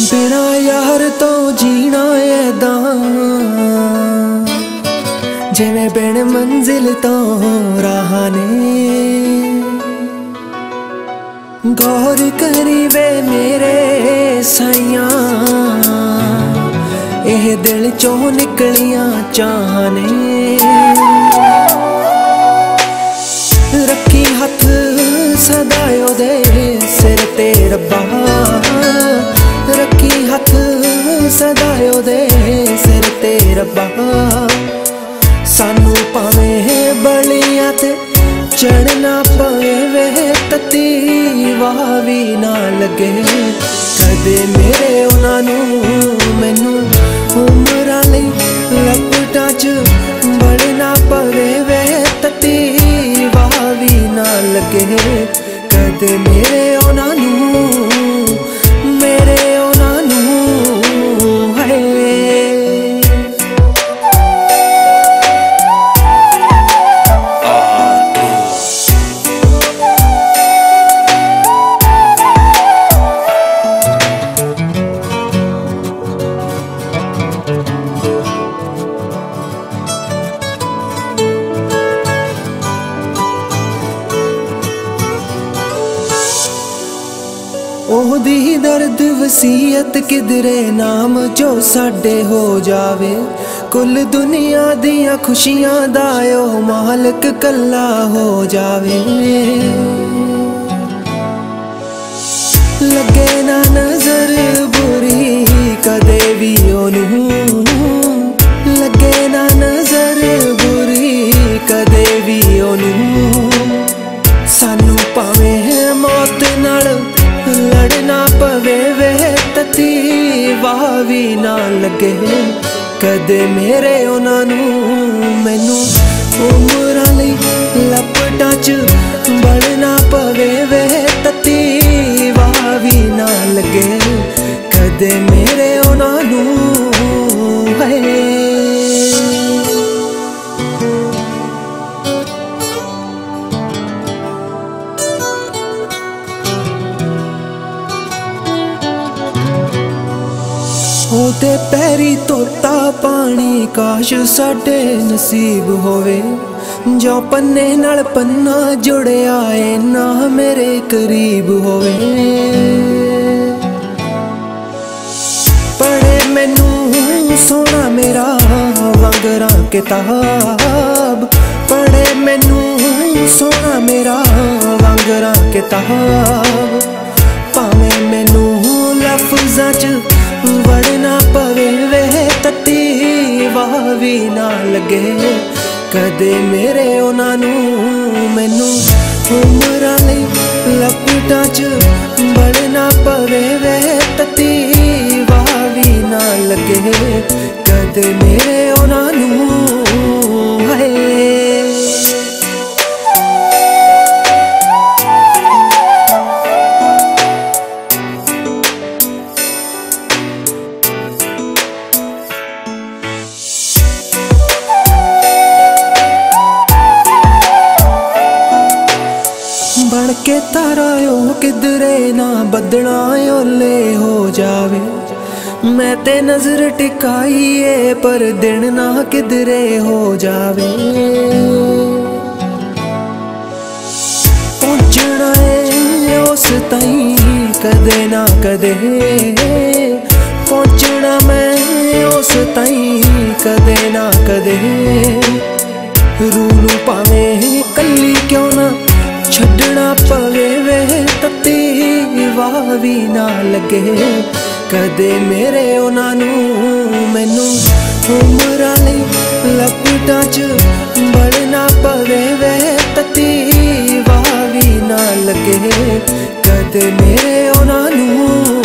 ਬਿਨਾ ਯਾਰ ਤੋਂ ਜੀਣਾ ਐਦਾਂ ਜਿਵੇਂ ਬਿਨ ਮੰਜ਼ਿਲ ਤੋਂ ਰਾਹ ਨੇ। ਗੌਰ ਕਰੀ ਵੇ ਮੇਰੇ ਸਾਈਆਂ, ਇਹ ਦਿਲ ਚੋਂ ਨਿਕਲੀਆਂ ਚਾਹਨੇ ਰੱਖੀ ਹੱਥ ਸਦਾ ਉਹਦੇ ਸਿਰ ਤੇ ਰੱਬਾ। ਹੱਥ ਸਦਾ ਉਹਦੇ ਸਿਰ ਤੇ ਰੱਬਾ। ਸਾਨੂੰ ਪਾਵੇਂ ਬਲੀਆਂ ਤੇ ਚੜਨਾ ਪਵੇ ਵੇ ਤਤੀ ਵਾਹ ਵੀ ਨਾ ਲੱਗੇ। ਕਦੇ ਮੇਰੇ ਉਹਨਾਂ ਨੂੰ ਮੈਨੂੰ ਉਮਰਾਂ ਲਈ ਲਪਟਾਂ 'ਚ ਬੜਨਾ ਪਵੇ ਵੇ ਤਤੀ ਵਾਹ ਵੀ ਨਾ ਲੱਗੇ। ਕਦੇ ਮੇਰੇ ਉਹਨਾਂ ਨੂੰ ਉਹਦੀ ਦਰਦ ਵਸੀਅਤ ਕਿਦਰੇ ਨਾਮ ਜੋ ਸਾਡੇ ਹੋ ਜਾਵੇ। ਕੁੱਲ ਦੁਨੀਆ ਦੀਆਂ ਖੁਸ਼ੀਆਂ ਦਾ ਉਹ ਮਾਲਕ ਕੱਲਾ ਹੋ ਜਾਵੇ। ਲੱਗੇ ਨਾ ਨਜ਼ਰ ਬੁਰੀ ਕਦੇ ਵੀ ਉਹਨੂੰ। ਵੀ ਨਾ ਲੱਗੇ। ਕਦੇ ਮੇਰੇ ਉਹਨਾਂ ਨੂੰ ਮੈਨੂੰ ਉਮਰਾਂ ਲਈ ਲਪਟਾਂ 'ਚ ਬੜਨਾ ਪਵੇ। ਉਹਦੇ ਪੈਰੀ ਤੋਤਾ ਪਾਣੀ, ਕਾਸ਼ ਸਾਡੇ ਨਸੀਬ ਹੋਵੇ। ਜੋ ਪੰਨੇ ਨਾਲ ਪੰਨਾ ਜੁੜਿਆ ਏ, ਨਾ ਮੇਰੇ ਕਰੀਬ ਹੋਵੇ। ਪੜੇ ਮੈਨੂੰ ਸੋਹਣਾ ਮੇਰਾ ਵੰਗਰਾ ਕਿਤਾਬ। ਪੜੇ ਮੈਨੂੰ ਸੋਹਣਾ ਮੇਰਾ ਵੰਗਰਾ ਕਿਤਾਬ। ਭਾਵੇਂ ਮੈਨੂੰ ਲਫ਼ਜ਼ਾਂ 'ਚ ਲੱਗੇ ਕਦੇ ਮੇਰੇ ਉਹਨਾਂ ਨੂੰ। ਮੈਨੂੰ ਉਮਰਾਂ ਲਈ ਲਪਟਾਂ 'ਚ ਵੜਨਾ ਪਵੇ ਵੇ, ਤਤੀ ਵਾਹ ਵੀ ਨਾ ਲੱਗੇ। ਕਦੇ ਮੇਰੇ ਕੇ ਤਾਰਾ ਕਿਧਰੇ ਨਾ ਬੱਦਲਾਂ ਓਲੇ ਹੋ ਜਾਵੇ। ਮੈਂ ਤੇ ਨਜ਼ਰ ਟਿਕਾਈ ਏ ਪਰ ਦਿਨ ਨਾ ਕਿਧਰੇ ਹੋ ਜਾਵੇ। ਪਹੁੰਚਣਾ ਏ, ਉਸ ਤਾਈਂ ਕਦੇ ਨਾ ਕਦੇ। ਪਹੁੰਚਣਾ ਮੈਂ, ਉਸ ਤਾਈਂ ਕਦੇ ਨਾ ਕਦੇ। ਰੂਹ ਨੂੰ ਪਾਵੇਂ ਕੱਲੀ ਕਿਉਂ ਨਾ ਛੱਡਣਾ ਪਵੇ ਵੇ ਤਤੀ ਵਾਹ ਨਾ ਲੱਗੇ। ਕਦੇ ਮੇਰੇ ਉਹਨਾਂ ਨੂੰ ਮੈਨੂੰ ਉਮਰਾਂ ਲਈ ਲਪਟਾਂ 'ਚ ਬੜਨਾ ਪਵੇ ਵੇ ਤਤੀ ਵਾਹ ਵੀ ਨਾ ਲੱਗੇ। ਕਦੇ ਮੇਰੇ ਉਹਨਾਂ ਨੂੰ